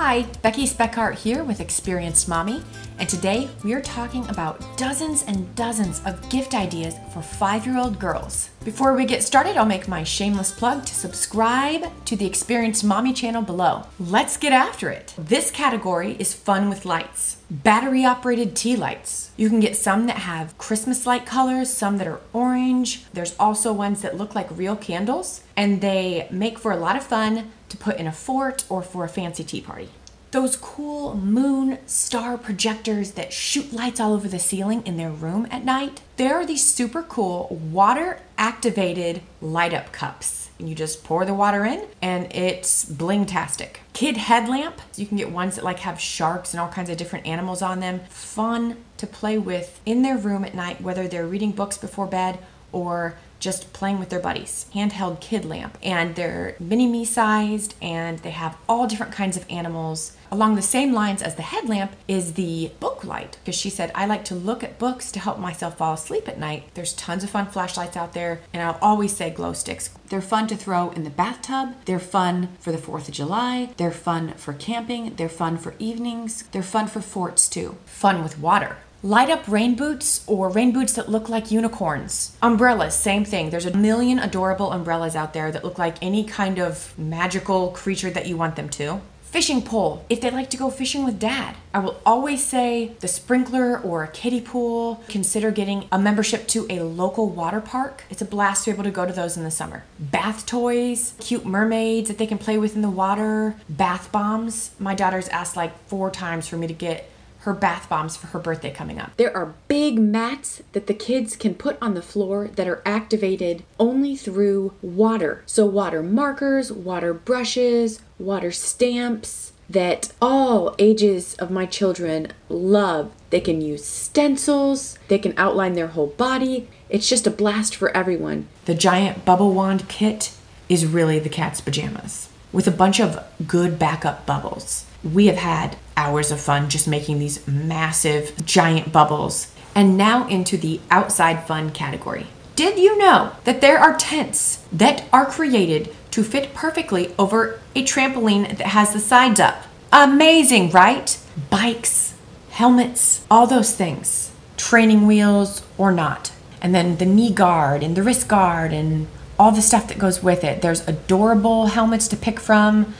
Hi, Becky Speckart here with Experienced Mommy, and today we are talking about dozens and dozens of gift ideas for five year old girls. Before we get started, I'll make my shameless plug to subscribe to the Experienced Mommy channel below. Let's get after it. This category is fun with lights. Battery operated tea lights. You can get some that have Christmas light colors, some that are orange. There's also ones that look like real candles, and they make for a lot of fun to put in a fort or for a fancy tea party. Those cool moon star projectors that shoot lights all over the ceiling in their room at night. There are these super cool water activated light up cups. And you just pour the water in and it's bling-tastic. Kid headlamp. You can get ones that like have sharks and all kinds of different animals on them. Fun to play with in their room at night, whether they're reading books before bed or just playing with their buddies. Handheld kid lamp. And they're mini me sized and they have all different kinds of animals. Along the same lines as the headlamp is the book light because she said, I like to look at books to help myself fall asleep at night. There's tons of fun flashlights out there, and I'll always say glow sticks. They're fun to throw in the bathtub. They're fun for the 4th of July. They're fun for camping. They're fun for evenings. They're fun for forts too. Fun with water. Light up rain boots or rain boots that look like unicorns. Umbrellas, same thing. There's a million adorable umbrellas out there that look like any kind of magical creature that you want them to. Fishing pole, if they like to go fishing with dad. I will always say the sprinkler or a kiddie pool. Consider getting a membership to a local water park. It's a blast to be able to go to those in the summer. Bath toys, cute mermaids that they can play with in the water, bath bombs. My daughter's asked like four times for me to get her bath bombs for her birthday coming up. There are big mats that the kids can put on the floor that are activated only through water. So, water markers, water brushes, water stamps that all ages of my children love. They can use stencils, they can outline their whole body. It's just a blast for everyone. The giant bubble wand kit is really the cat's pajamas with a bunch of good backup bubbles. We have had hours of fun just making these massive giant bubbles. And now into the outside fun category. Did you know that there are tents that are created to fit perfectly over a trampoline that has the sides up? Amazing, right? Bikes, helmets, all those things. Training wheels or not. And then the knee guard and the wrist guard and all the stuff that goes with it. There's adorable helmets to pick from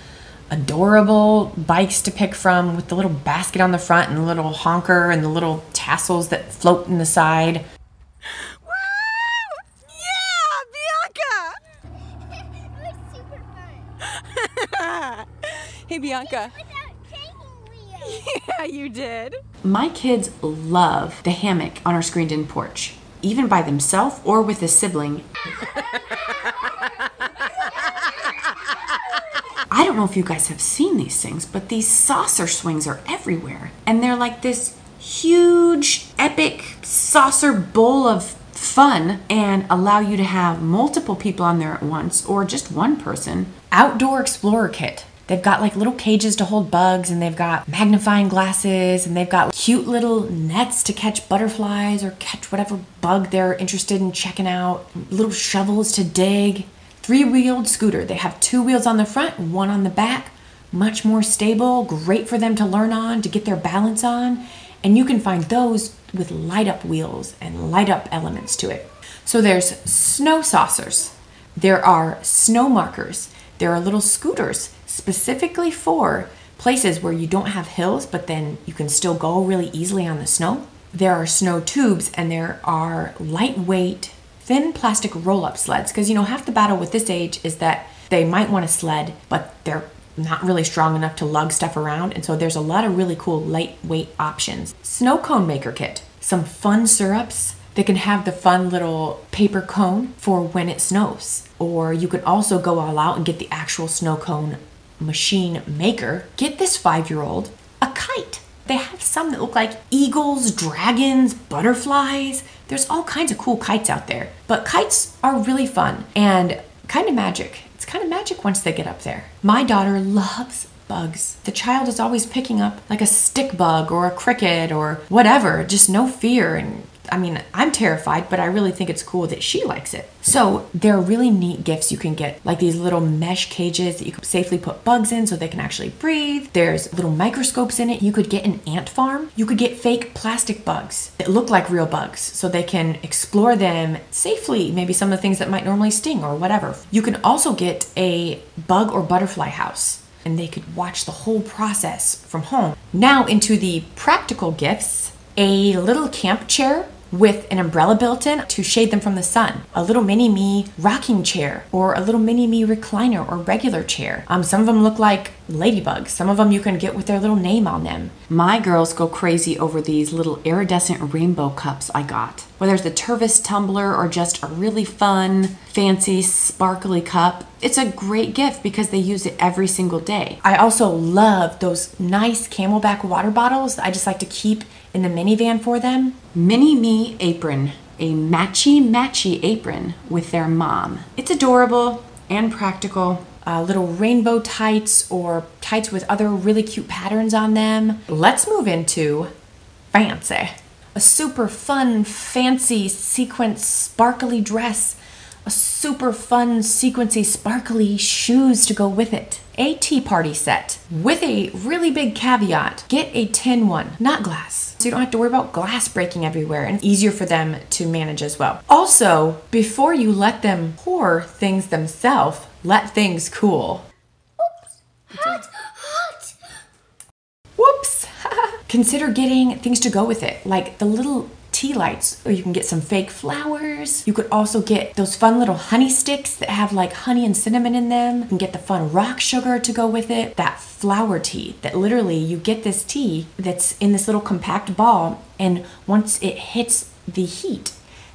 adorable bikes to pick from with the little basket on the front and the little honker and the little tassels that float in the side. Woo! Yeah, Bianca! hey, Bianca. Yeah, you did. My kids love the hammock on our screened in porch, even by themselves or with a sibling. I don't know if you guys have seen these things, but these saucer swings are everywhere. And they're like this huge, epic saucer bowl of fun and allow you to have multiple people on there at once or just one person. Outdoor Explorer Kit. They've got like little cages to hold bugs, and they've got magnifying glasses, and they've got cute little nets to catch butterflies or catch whatever bug they're interested in checking out, little shovels to dig. Three wheeled scooter. They have two wheels on the front, one on the back. Much more stable, great for them to learn on, to get their balance on. And you can find those with light up wheels and light up elements to it. So there's snow saucers. There are snow markers. There are little scooters specifically for places where you don't have hills, but then you can still go really easily on the snow. There are snow tubes and there are lightweight, thin plastic roll up sleds. Because, you know, half the battle with this age is that they might want a sled, but they're not really strong enough to lug stuff around. And so there's a lot of really cool lightweight options. Snow cone maker kit, some fun syrups. They can have the fun little paper cone for when it snows. Or you could also go all out and get the actual snow cone machine maker, get this five year old a kite. They have some that look like eagles, dragons, butterflies. There's all kinds of cool kites out there. But kites are really fun and kind of magic. It's kind of magic once they get up there. My daughter loves bugs. The child is always picking up like a stick bug or a cricket or whatever, just no fear and I mean, I'm terrified, but I really think it's cool that she likes it. So, there are really neat gifts you can get, like these little mesh cages that you can safely put bugs in so they can actually breathe. There's little microscopes in it. You could get an ant farm. You could get fake plastic bugs that look like real bugs so they can explore them safely, maybe some of the things that might normally sting or whatever. You can also get a bug or butterfly house and they could watch the whole process from home. Now, into the practical gifts a little camp chair with an umbrella built in to shade them from the sun, a little mini me rocking chair, or a little mini me recliner or regular chair. Um, some of them look like ladybugs. Some of them you can get with their little name on them. My girls go crazy over these little iridescent rainbow cups I got. Whether it's a Tervis tumbler or just a really fun, fancy, sparkly cup, it's a great gift because they use it every single day. I also love those nice CamelBak water bottles. I just like to keep in the minivan for them. Mini Me apron, a matchy matchy apron with their mom. It's adorable and practical. Uh, little rainbow tights or tights with other really cute patterns on them. Let's move into fancy. A super fun, fancy, sequence, sparkly dress a super fun, sequency, sparkly shoes to go with it. A tea party set with a really big caveat. Get a tin one, not glass. So you don't have to worry about glass breaking everywhere and easier for them to manage as well. Also, before you let them pour things themselves, let things cool. Oops. Hot. Consider getting things to go with it, like the little tea lights, or you can get some fake flowers. You could also get those fun little honey sticks that have like honey and cinnamon in them. You can get the fun rock sugar to go with it. That flower tea that literally you get this tea that's in this little compact ball, and once it hits the heat,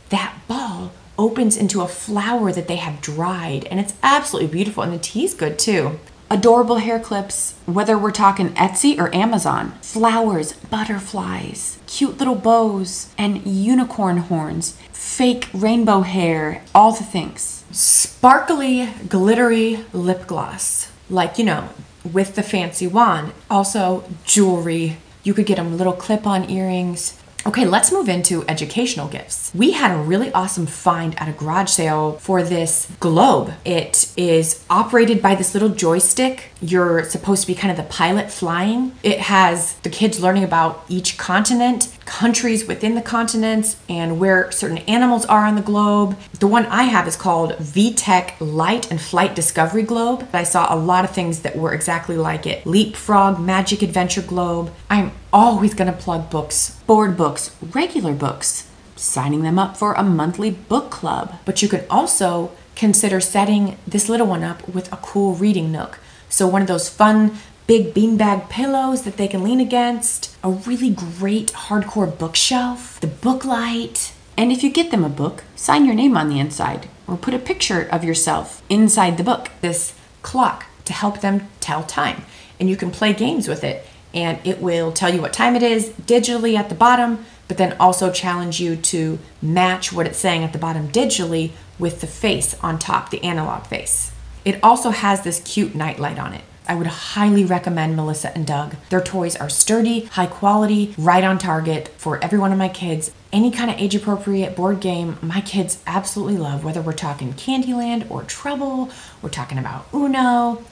that ball opens into a flower that they have dried, and it's absolutely beautiful. And the tea's good too adorable hair clips, whether we're talking Etsy or Amazon, flowers, butterflies, cute little bows, and unicorn horns, fake rainbow hair, all the things. Sparkly, glittery lip gloss, like, you know, with the fancy wand. Also, jewelry. You could get them little clip on earrings, Okay, let's move into educational gifts. We had a really awesome find at a garage sale for this globe. It is operated by this little joystick. You're supposed to be kind of the pilot flying. It has the kids learning about each continent, countries within the continents, and where certain animals are on the globe. The one I have is called VTech Light and Flight Discovery Globe. I saw a lot of things that were exactly like it. Leapfrog Magic Adventure Globe. I'm always going to plug books, board books, regular books, signing them up for a monthly book club. But you can also consider setting this little one up with a cool reading nook. So, one of those fun big beanbag pillows that they can lean against, a really great hardcore bookshelf, the book light. And if you get them a book, sign your name on the inside or put a picture of yourself inside the book. This clock to help them tell time. And you can play games with it and it will tell you what time it is digitally at the bottom, but then also challenge you to match what it's saying at the bottom digitally with the face on top, the analog face. It also has this cute nightlight on it. I would highly recommend Melissa and Doug. Their toys are sturdy, high quality, right on target for every one of my kids. Any kind of age appropriate board game, my kids absolutely love, whether we're talking Candyland or Trouble, we're talking about Uno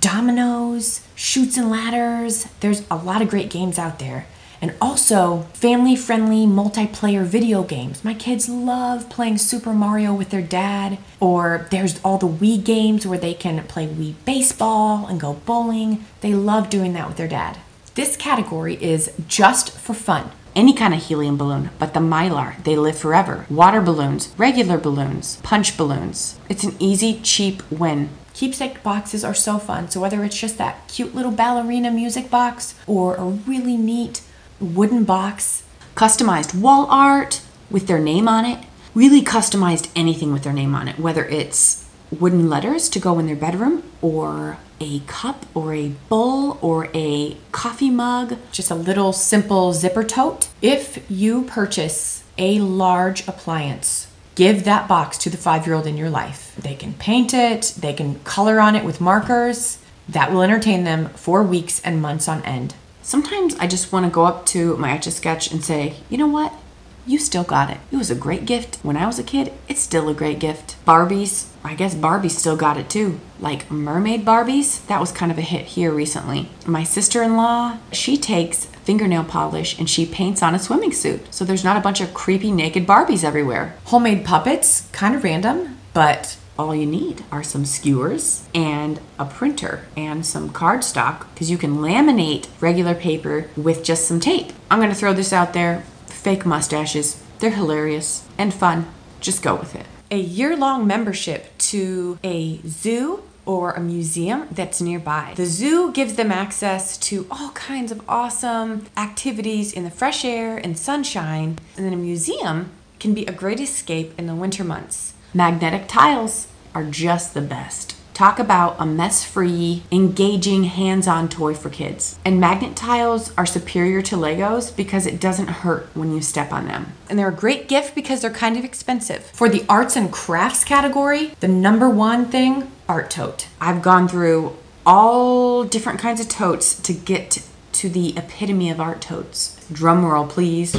dominoes, Chutes and Ladders. There's a lot of great games out there. And also family friendly multiplayer video games. My kids love playing Super Mario with their dad. Or there's all the Wii games where they can play Wii baseball and go bowling. They love doing that with their dad. This category is just for fun. Any kind of helium balloon, but the Mylar, they live forever. Water balloons, regular balloons, punch balloons. It's an easy, cheap win. Keepsake boxes are so fun. So whether it's just that cute little ballerina music box or a really neat wooden box, customized wall art with their name on it, really customized anything with their name on it, whether it's wooden letters to go in their bedroom or a cup or a bowl or a coffee mug, just a little simple zipper tote. If you purchase a large appliance give that box to the five year old in your life. They can paint it, they can color on it with markers. That will entertain them for weeks and months on end. Sometimes I just want to go up to my Etch a Sketch and say, you know what? you still got it. It was a great gift. When I was a kid, it's still a great gift. Barbies, I guess Barbie still got it too. Like mermaid Barbies, that was kind of a hit here recently. My sister in law, she takes fingernail polish and she paints on a swimming suit. So there's not a bunch of creepy naked Barbies everywhere. Homemade puppets, kind of random, but all you need are some skewers and a printer and some cardstock because you can laminate regular paper with just some tape. I'm going to throw this out there fake mustaches. They're hilarious and fun. Just go with it. A year long membership to a zoo or a museum that's nearby. The zoo gives them access to all kinds of awesome activities in the fresh air and sunshine, and then a museum can be a great escape in the winter months. Magnetic tiles are just the best. Talk about a mess free, engaging, hands on toy for kids. And magnet tiles are superior to Legos because it doesn't hurt when you step on them. And they're a great gift because they're kind of expensive. For the arts and crafts category, the number one thing art tote. I've gone through all different kinds of totes to get to the epitome of art totes. Drum roll, please.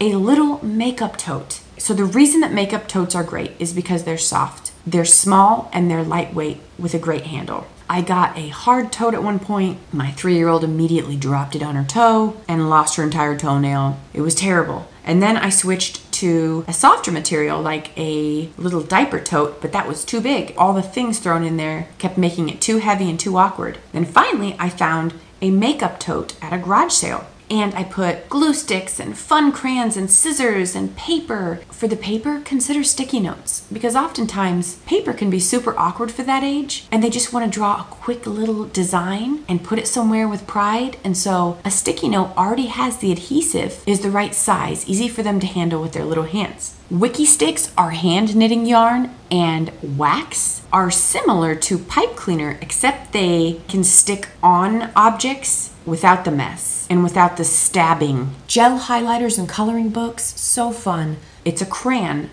A little makeup tote. So, the reason that makeup totes are great is because they're soft. They're small and they're lightweight with a great handle. I got a hard tote at one point. My three year old immediately dropped it on her toe and lost her entire toenail. It was terrible. And then I switched to a softer material like a little diaper tote, but that was too big. All the things thrown in there kept making it too heavy and too awkward. Then finally, I found a makeup tote at a garage sale. And I put glue sticks and fun crayons and scissors and paper. For the paper, consider sticky notes because oftentimes paper can be super awkward for that age and they just want to draw a quick little design and put it somewhere with pride. And so a sticky note already has the adhesive, is the right size, easy for them to handle with their little hands. Wikki Stix are hand knitting yarn, and wax are similar to pipe cleaner, except they can stick on objects without the mess and without the stabbing. Gel highlighters and coloring books, so fun. It's a crayon,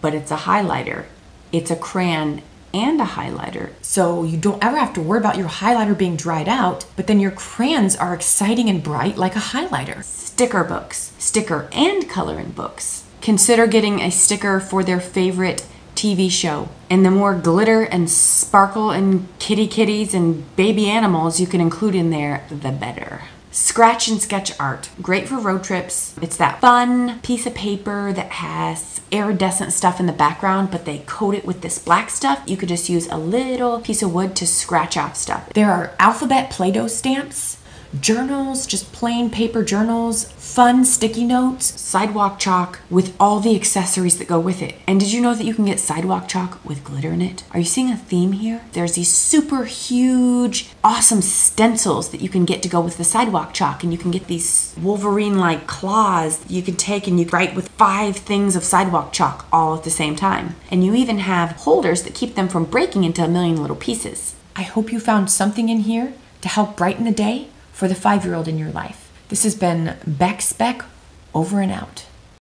but it's a highlighter. It's a crayon and a highlighter. So you don't ever have to worry about your highlighter being dried out, but then your crayons are exciting and bright like a highlighter. Sticker books, sticker and coloring books consider getting a sticker for their favorite TV show. And the more glitter and sparkle and kitty kitties and baby animals you can include in there, the better. Scratch and sketch art. Great for road trips. It's that fun piece of paper that has iridescent stuff in the background, but they coat it with this black stuff. You could just use a little piece of wood to scratch off stuff. There are alphabet Play Doh stamps journals, just plain paper journals, fun sticky notes, sidewalk chalk with all the accessories that go with it. And did you know that you can get sidewalk chalk with glitter in it? Are you seeing a theme here? There's these super huge, awesome stencils that you can get to go with the sidewalk chalk, and you can get these Wolverine like claws you can take and you write with five things of sidewalk chalk all at the same time. And you even have holders that keep them from breaking into a million little pieces. I hope you found something in here to help brighten the day for the five year old in your life. This has been Beck Speck over and out.